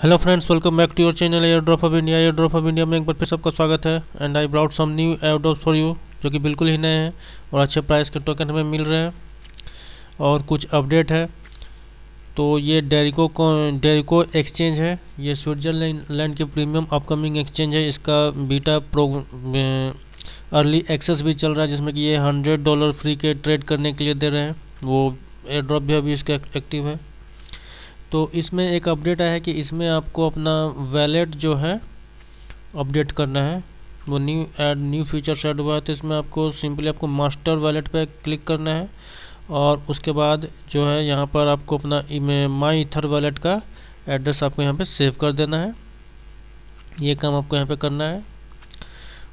Hello friends welcome back to your channel air drop of India air drop of India में एक बार फिर सबका स्वागत है। And I brought some new air drop for you जो कि बिल्कुल ही नए हैं और अच्छे प्राइस के टोकन हमें मिल रहे हैं और कुछ अपडेट है। तो ये डेरिको डेरिको एक्सचेंज है। ये स्विट्जरलैंड की प्रीमियम अपकमिंग एक्सचेंज है। इसका बीटा प्रो अर्ली एक्सेस भी चल रहा है, जिसमें कि ये हंड्रेड डॉलर फ्री के ट्रेड करने के लिए दे रहे हैं। वो एयर ड्रॉप भी अभी इसका एक्टिव है। तो इसमें एक अपडेट आया है कि इसमें आपको अपना वैलेट जो है अपडेट करना है। वो new add new feature add हुआ है तो इसमें आपको सिंपली आपको मास्टर वैलेट पे क्लिक करना है। और उसके बाद जो है, यहाँ पर आपको अपना माई इथर वैलेट का एड्रेस आपको यहाँ पे सेव कर देना है। ये काम आपको यहाँ पे करना है।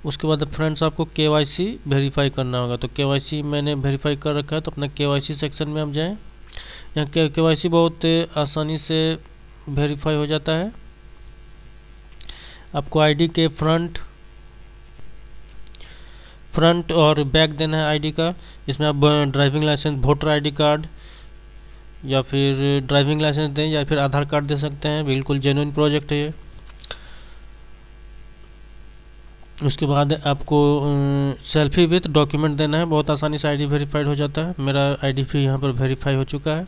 उसके बाद फ्रेंड्स आपको के वेरीफाई करना होगा। तो के मैंने वेरीफाई कर रखा है तो अपना के सेक्शन में आप जाएँ। यहाँ के के वाई सी बहुत आसानी से वेरीफाई हो जाता है। आपको आईडी के फ्रंट फ्रंट और बैक देना है आईडी का इसमें आप driving licence voter ID card या फिर ड्राइविंग लाइसेंस दें या फिर आधार कार्ड दे सकते हैं। बिल्कुल जेन्युइन प्रोजेक्ट है ये। उसके बाद आपको सेल्फी विथ डॉक्यूमेंट देना है। बहुत आसानी से आईडी वेरीफाइड हो जाता है। मेरा आईडी भी यहाँ पर वेरीफाई हो चुका है।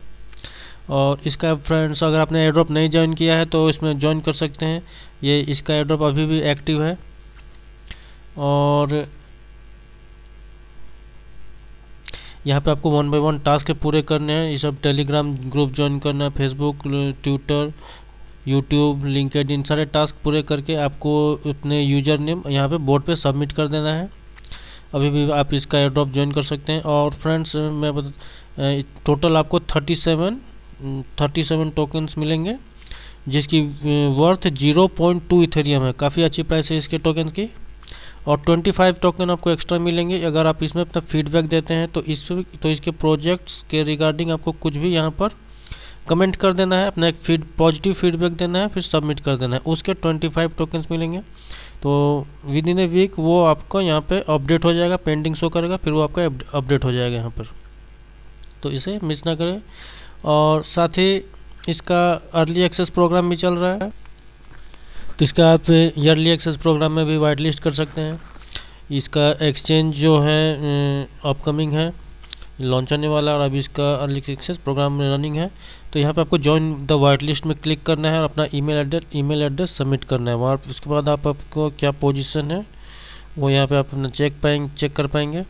और इसका फ्रेंड्स अगर आपने एयरड्रॉप नहीं ज्वाइन किया है तो इसमें ज्वाइन कर सकते हैं। ये इसका एड्रॉप अभी भी एक्टिव है। और यहाँ पे आपको वन बाय वन टास्क पूरे करने हैं। ये सब टेलीग्राम ग्रुप ज्वाइन करना है Facebook Twitter YouTube LinkedIn सारे टास्क पूरे करके आपको अपने यूज़र नेम यहाँ पे बोर्ड पे सबमिट कर देना है। अभी भी आप इसका एयर ड्रॉप ज्वाइन कर सकते हैं। और फ्रेंड्स मैं टोटल आपको thirty seven thirty seven tokens मिलेंगे, जिसकी worth zero point two Ethereum है। काफ़ी अच्छी प्राइस है इसके टोकन की। और 25 टोकन आपको एक्स्ट्रा मिलेंगे। अगर आप इसमें अपना फीडबैक देते हैं तो इस तो इसके प्रोजेक्ट्स के रिगार्डिंग आपको कुछ भी यहाँ पर कमेंट कर देना है, अपना एक फ़ीड पॉजिटिव फीडबैक देना है, फिर सबमिट कर देना है। उसके 25 टोकन्स मिलेंगे। तो विद इन ए वीक वो आपको यहाँ पे अपडेट हो जाएगा पेंडिंग शो करेगा, फिर वो आपका अपडेट हो जाएगा यहाँ पर। तो इसे मिस ना करें। और साथ ही इसका अर्ली एक्सेस प्रोग्राम भी चल रहा है। तो इसका आप ईयरली एक्सेस प्रोग्राम में भी वाइट लिस्ट कर सकते हैं। इसका एक्सचेंज जो है अपकमिंग है लॉन्च आने वाला और अभी इसका अर्ली एक्सेस प्रोग्राम रनिंग है। तो यहाँ पे आपको ज्वाइन द वाइट लिस्ट में क्लिक करना है और अपना email address email address submit करना है। वहाँ उसके बाद आप आपको क्या पोजीशन है, वो यहाँ पे आप अपना चेक पाएँगे चेक कर पाएँगे।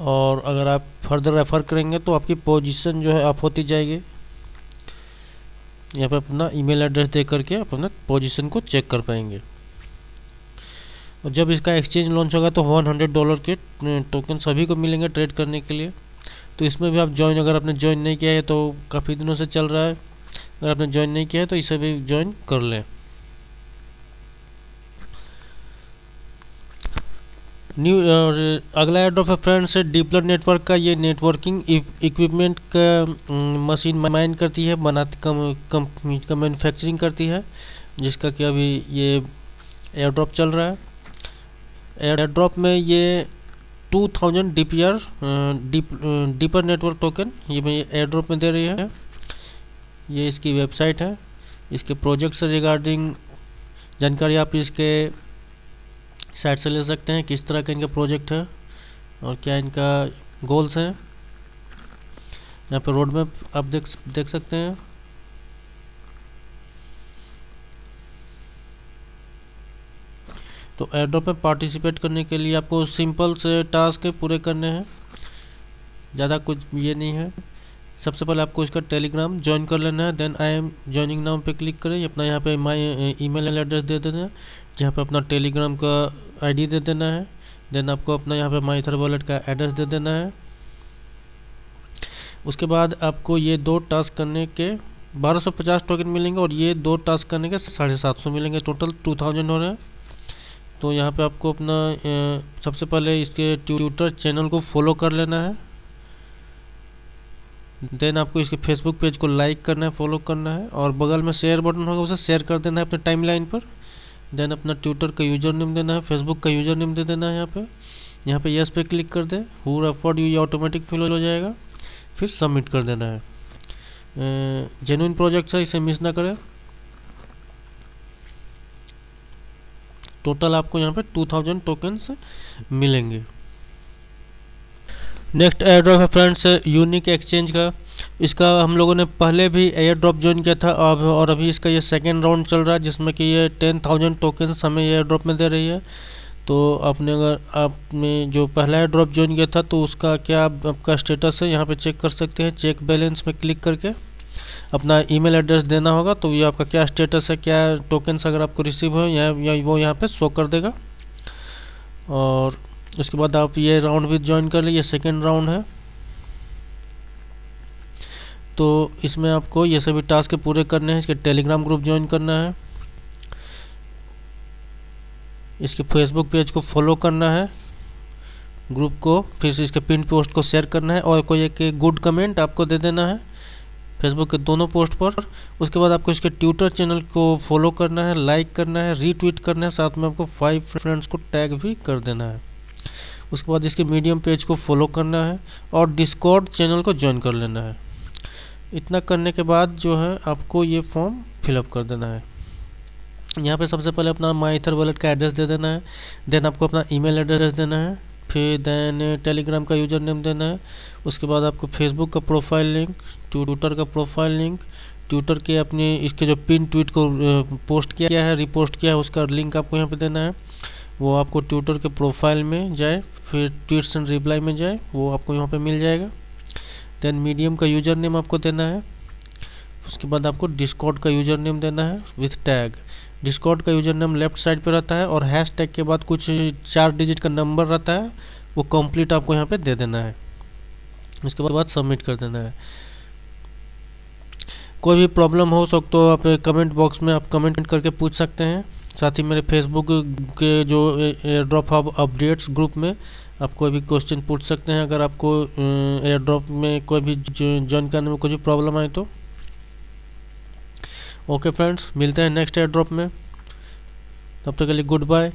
और अगर आप फर्दर रेफ़र करेंगे तो आपकी पोजीशन जो है आप होती जाएगी। यहाँ पे अपना ईमेल एड्रेस दे करके आप अपना पोजीशन को चेक कर पाएँगे। और जब इसका एक्सचेंज लॉन्च होगा तो 100 डॉलर के टोकन सभी को मिलेंगे ट्रेड करने के लिए। तो इसमें भी आप ज्वाइन अगर आपने ज्वाइन नहीं किया है तो काफ़ी दिनों से चल रहा है। अगर आपने ज्वाइन नहीं किया है तो इसे भी ज्वाइन कर लें। न्यू, और अगला एड्रॉप है फ्रेंड्स डीपलर नेटवर्क का ये नेटवर्किंग इक्विपमेंट का मशीन माइन करती है, बनाती, कम का मैन्युफैक्चरिंग करती है, जिसका कि अभी ये एयर ड्रॉप चल रहा है। एयर ड्रॉप में ये 2000 thousand D P R deeper network token ये मैं एयर ड्रॉप में दे रही है। ये इसकी वेबसाइट है। इसके प्रोजेक्ट से रिगार्डिंग जानकारी आप इसके साइट से ले सकते हैं, किस तरह का इनका प्रोजेक्ट है और क्या इनका गोल्स हैं। यहाँ पर रोड मैप आप देख देख सकते हैं। तो एयरड्रॉप में पार्टिसिपेट करने के लिए आपको सिंपल से टास्क पूरे करने हैं। ज़्यादा कुछ ये नहीं है। सबसे पहले आपको इसका टेलीग्राम ज्वाइन कर लेना है देन आई एम ज्वाइनिंग नाम पे क्लिक करें। अपना यहाँ पे माई ईमेल एड्रेस दे देना है। जहाँ पे अपना टेलीग्राम का आईडी दे देना है। देन आपको अपना यहाँ पे माई थर वॉलेट का एड्रेस दे देना है। उसके बाद आपको ये दो टास्क करने के 1250 टोकन मिलेंगे और ये दो टास्क करने के साढ़े सात सौ मिलेंगे टोटल 2000 हो रहे हैं। तो यहाँ पे आपको अपना सबसे पहले इसके ट्विटर चैनल को फॉलो कर लेना है। देन आपको इसके फेसबुक पेज को लाइक करना है फॉलो करना है और बगल में शेयर बटन होगा, उसे शेयर कर देना है अपने टाइमलाइन पर। देन अपना ट्विटर का यूज़र नेम देना है, फेसबुक का यूज़र नेम दे देना है यहाँ पे। यहाँ पे यस पे क्लिक कर दें हु रेफर्ड यू ये ऑटोमेटिक फिल हो जाएगा, फिर सबमिट कर देना है। जेनुइन प्रोजेक्ट है, इसे मिस ना करें। टोटल आपको यहाँ पे 2000 टोकन्स मिलेंगे। नेक्स्ट एयर है फ्रेंड्स यूनिक एक्सचेंज का। इसका हम लोगों ने पहले भी एयर ड्रॉप ज्वाइन किया था अब और अभी इसका ये सेकेंड राउंड चल रहा है जिसमें कि ये टेन थाउज़ेंड टोकन्स हमें एयर ड्रॉप में दे रही है। तो आपने अगर आपने जो पहला एयर ड्रॉप ज्वाइन किया था तो उसका क्या आपका स्टेटस है यहाँ पे चेक कर सकते हैं चेक बैलेंस में क्लिक करके अपना ईमेल एड्रेस देना होगा तो ये आपका क्या स्टेटस है क्या टोकन्स अगर आपको रिसीव हो या, या वो यहाँ पे शो कर देगा। और उसके बाद आप ये राउंड भी ज्वाइन कर लीजिए सेकेंड राउंड है। तो इसमें आपको ये सभी टास्क पूरे करने हैं। इसके टेलीग्राम ग्रुप ज्वाइन करना है। इसके फेसबुक पेज को फॉलो करना है। ग्रुप को, फिर से इसके पिन पोस्ट को शेयर करना है और कोई एक गुड कमेंट आपको दे देना है फेसबुक के दोनों पोस्ट पर। उसके बाद आपको इसके ट्विटर चैनल को फॉलो करना है लाइक करना है रीट्वीट करना है। साथ में आपको फाइव फ्रेंड्स को टैग भी कर देना है। उसके बाद इसके मीडियम पेज को फॉलो करना है और डिस्कॉर्ड चैनल को ज्वाइन कर लेना है। इतना करने के बाद जो है आपको ये फॉर्म फिलअप कर देना है। यहाँ पे सबसे पहले अपना माई इथर वॉलेट का एड्रेस दे देना है। देन आपको अपना ईमेल एड्रेस देना है। फिर देन टेलीग्राम का यूज़र नेम देना है। उसके बाद आपको फेसबुक का प्रोफ़ाइल लिंक ट्विटर का प्रोफ़ाइल लिंक ट्विटर के अपने इसके जो पिन ट्वीट को पोस्ट किया है रिपोस्ट किया है, उसका लिंक आपको यहाँ पे देना है। वो आपको ट्विटर के प्रोफ़ाइल में जाए, फिर ट्वीट्स एंड रिप्लाई में जाए, वो आपको यहाँ पे मिल जाएगा। देन मीडियम का यूज़र नेम आपको देना है। उसके बाद आपको डिस्कॉर्ड का यूज़र नेम देना है विथ टैग डिस्कॉर्ड का यूज़र नेम लेफ़्ट साइड पे रहता है और हैश टैग के बाद कुछ चार डिजिट का नंबर रहता है, वो कंप्लीट आपको यहाँ पे दे देना है। उसके बाद सबमिट कर देना है। कोई भी प्रॉब्लम हो सकता तो आप कमेंट बॉक्स में आप कमेंट करके पूछ सकते हैं। साथ ही मेरे फेसबुक के जो ड्रॉप अपडेट्स ग्रुप में आप कोई भी क्वेश्चन पूछ सकते हैं, अगर आपको एयर ड्रॉप में कोई भी ज्वाइन करने में कोई भी प्रॉब्लम आए तो। ओके फ्रेंड्स मिलते हैं नेक्स्ट एयर ड्रॉप में। तब तक के लिए गुड बाय